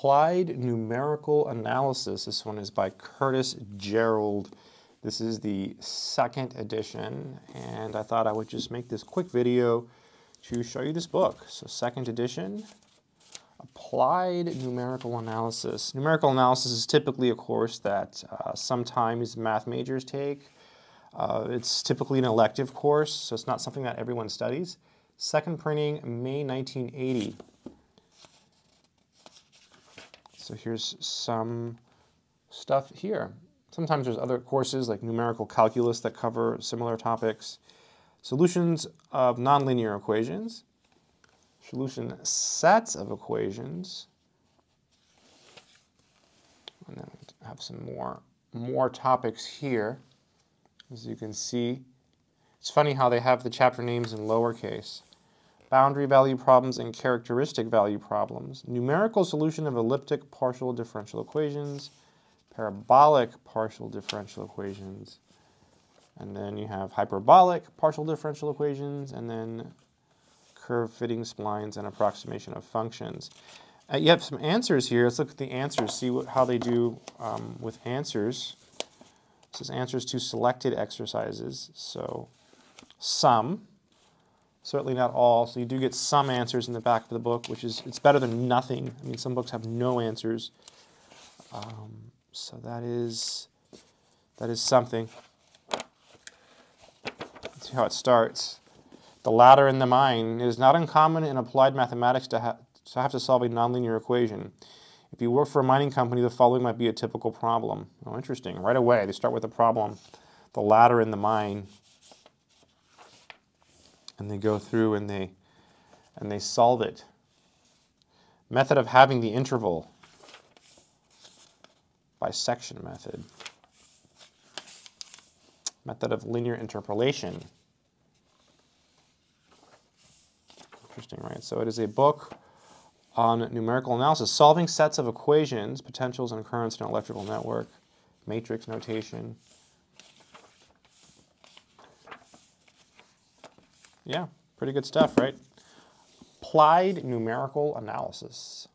Applied Numerical Analysis. This one is by Curtis Gerald. This is the second edition, and I thought I would just make this quick video to show you this book. So second edition, Applied Numerical Analysis. Numerical analysis is typically a course that uh, sometimes math majors take. Uh, it's typically an elective course, so it's not something that everyone studies. Second printing, May 1980. So here's some stuff here. Sometimes there's other courses like numerical calculus that cover similar topics. Solutions of nonlinear equations. Solution sets of equations. And then we have some more, more topics here. As you can see, it's funny how they have the chapter names in lowercase boundary value problems, and characteristic value problems, numerical solution of elliptic partial differential equations, parabolic partial differential equations, and then you have hyperbolic partial differential equations, and then curve fitting splines and approximation of functions. Uh, you have some answers here. Let's look at the answers, see what, how they do um, with answers. This is answers to selected exercises. So some, certainly not all. So you do get some answers in the back of the book, which is it's better than nothing. I mean, some books have no answers. Um, so that is that is something. Let's see how it starts. The ladder in the mind. It is not uncommon in applied mathematics to, ha to have to solve a nonlinear equation. If you work for a mining company, the following might be a typical problem. Oh, interesting. Right away, they start with a problem. The ladder in the mine and they go through and they and they solve it. Method of having the interval. Bisection method. Method of linear interpolation. Interesting, right? So it is a book on numerical analysis, solving sets of equations, potentials and currents in an electrical network, matrix notation, Yeah, pretty good stuff, right? Applied numerical analysis.